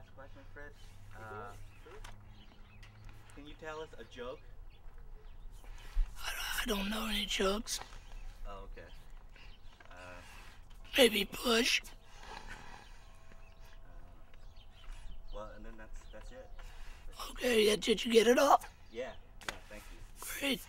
last question, Fritz. Uh, can you tell us a joke? I don't know any jokes. Oh, okay. Uh, Maybe push. Uh, well, and then that's that's it. Okay, yeah, did you get it all? Yeah, yeah. Thank you. Great.